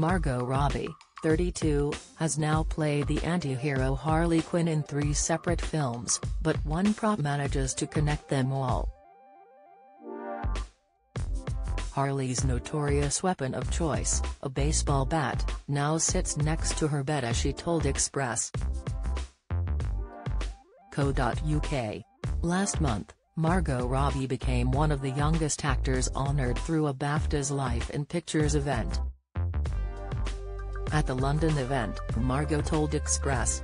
Margot Robbie, 32, has now played the anti-hero Harley Quinn in three separate films, but one prop manages to connect them all. Harley's notorious weapon of choice, a baseball bat, now sits next to her bed as she told Express. Co.uk. Last month, Margot Robbie became one of the youngest actors honored through a BAFTA's Life in Pictures event. At the London event, Margot told Express.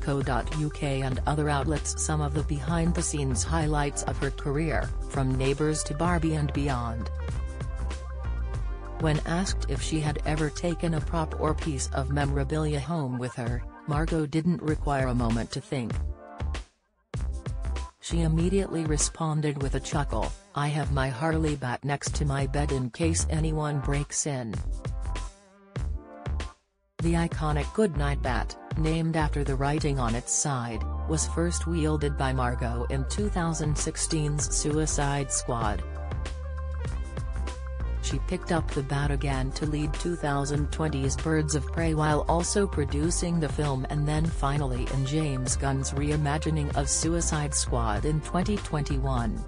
Co.uk and other outlets some of the behind-the-scenes highlights of her career, from Neighbours to Barbie and beyond. When asked if she had ever taken a prop or piece of memorabilia home with her, Margot didn't require a moment to think. She immediately responded with a chuckle, I have my Harley bat next to my bed in case anyone breaks in. The iconic Goodnight Bat, named after the writing on its side, was first wielded by Margot in 2016's Suicide Squad. She picked up the bat again to lead 2020's Birds of Prey while also producing the film and then finally in James Gunn's reimagining of Suicide Squad in 2021.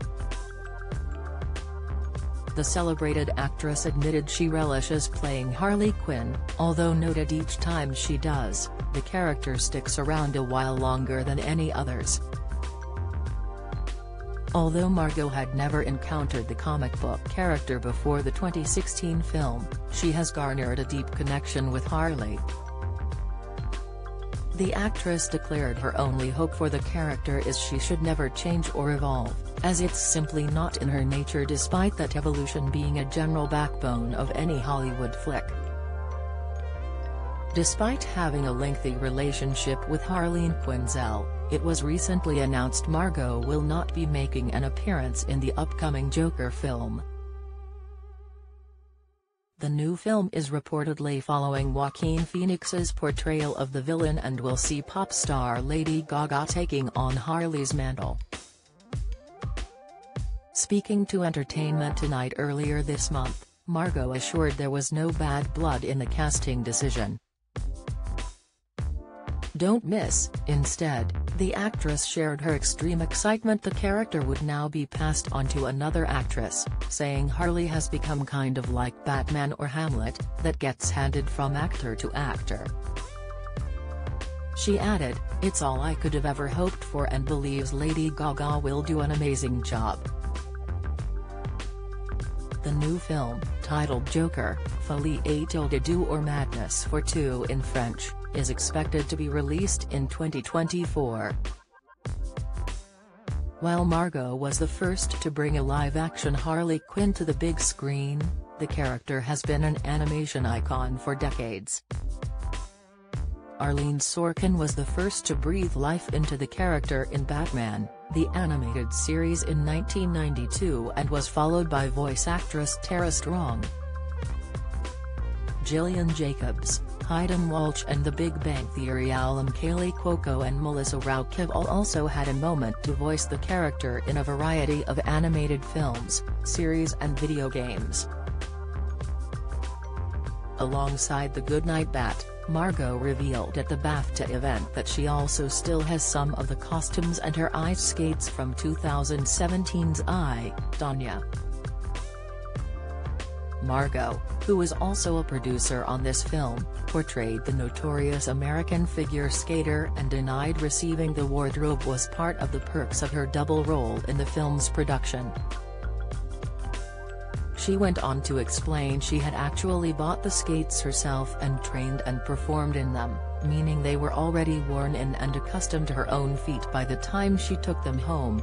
The celebrated actress admitted she relishes playing Harley Quinn, although noted each time she does, the character sticks around a while longer than any others. Although Margot had never encountered the comic book character before the 2016 film, she has garnered a deep connection with Harley. The actress declared her only hope for the character is she should never change or evolve, as it's simply not in her nature despite that evolution being a general backbone of any Hollywood flick. Despite having a lengthy relationship with Harleen Quinzel, it was recently announced Margot will not be making an appearance in the upcoming Joker film. The new film is reportedly following Joaquin Phoenix's portrayal of the villain and will see pop star Lady Gaga taking on Harley's mantle. Speaking to Entertainment Tonight earlier this month, Margot assured there was no bad blood in the casting decision. Don't miss, instead, the actress shared her extreme excitement the character would now be passed on to another actress, saying Harley has become kind of like Batman or Hamlet, that gets handed from actor to actor. She added, it's all I could have ever hoped for and believes Lady Gaga will do an amazing job. The new film, titled Joker, Folie à Deux or Madness for Two in French, is expected to be released in 2024. While Margot was the first to bring a live-action Harley Quinn to the big screen, the character has been an animation icon for decades. Arlene Sorkin was the first to breathe life into the character in Batman, the animated series in 1992 and was followed by voice actress Tara Strong. Gillian Jacobs, Hynden Walch and The Big Bang Theory alum Kaley Cuoco and Melissa Rauch also had a moment to voice the character in a variety of animated films, series and video games. Alongside the Goodnight Bat, Margot revealed at the BAFTA event that she also still has some of the costumes and her ice skates from 2017's I, Tonya. Margot, who was also a producer on this film, portrayed the notorious American figure skater and denied receiving the wardrobe was part of the perks of her double role in the film's production. She went on to explain she had actually bought the skates herself and trained and performed in them, meaning they were already worn in and accustomed to her own feet by the time she took them home,